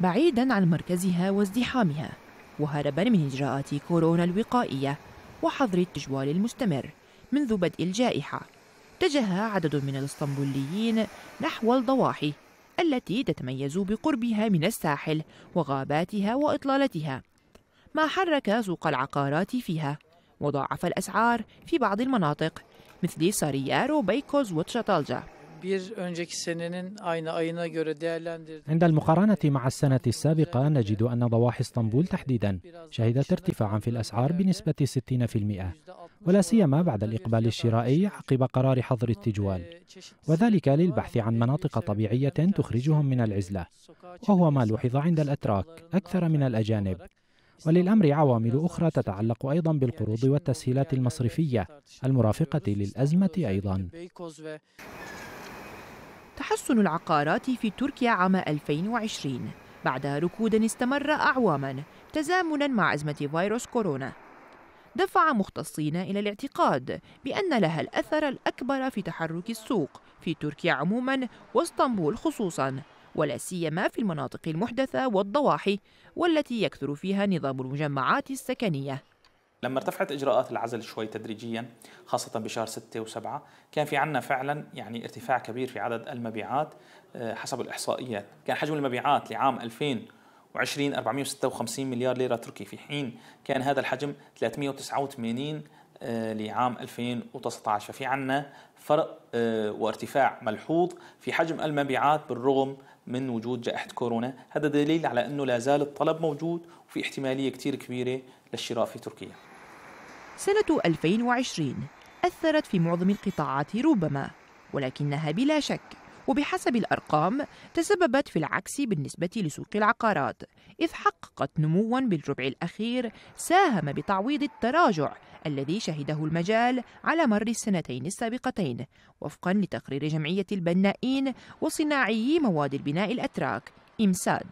بعيدا عن مركزها وازدحامها وهربا من إجراءات كورونا الوقائية وحظر التجوال المستمر منذ بدء الجائحة. اتجه عدد من الإسطنبوليين نحو الضواحي التي تتميز بقربها من الساحل وغاباتها وإطلالتها. ما حرك سوق العقارات فيها وضاعف الأسعار في بعض المناطق مثل ساريار وبيكوز وتشاتالجا عند المقارنة مع السنة السابقة نجد أن ضواحي اسطنبول تحديدا شهدت ارتفاعا في الأسعار بنسبة 60% ولا سيما بعد الإقبال الشرائي عقب قرار حظر التجوال. وذلك للبحث عن مناطق طبيعية تخرجهم من العزلة وهو ما لوحظ عند الأتراك أكثر من الأجانب. وللأمر عوامل أخرى تتعلق أيضا بالقروض والتسهيلات المصرفية المرافقة للأزمة أيضا. تحسن العقارات في تركيا عام 2020 بعد ركود استمر أعواما تزامنا مع أزمة فيروس كورونا. دفع مختصين إلى الاعتقاد بأن لها الأثر الأكبر في تحرك السوق في تركيا عموما واسطنبول خصوصا ولا سيما في المناطق المحدثة والضواحي والتي يكثر فيها نظام المجمعات السكنية. لما ارتفعت إجراءات العزل شوي تدريجيا خاصة بشهر 6 و7 كان في عندنا فعلا يعني ارتفاع كبير في عدد المبيعات آه، حسب الإحصائيات. كان حجم المبيعات لعام 2020 456 مليار ليرة تركي في حين كان هذا الحجم 389 آه، لعام 2019 ففي عندنا فرق آه، وارتفاع ملحوظ في حجم المبيعات بالرغم من وجود جائحة كورونا. هذا دليل على أنه لا زال الطلب موجود وفي احتمالية كتير كبيرة للشراء في تركيا. سنة 2020 أثرت في معظم القطاعات ربما ولكنها بلا شك وبحسب الأرقام تسببت في العكس بالنسبة لسوق العقارات إذ حققت نموا بالربع الأخير ساهم بتعويض التراجع الذي شهده المجال على مر السنتين السابقتين وفقا لتقرير جمعية البنائين وصناعي مواد البناء الأتراك إمساد.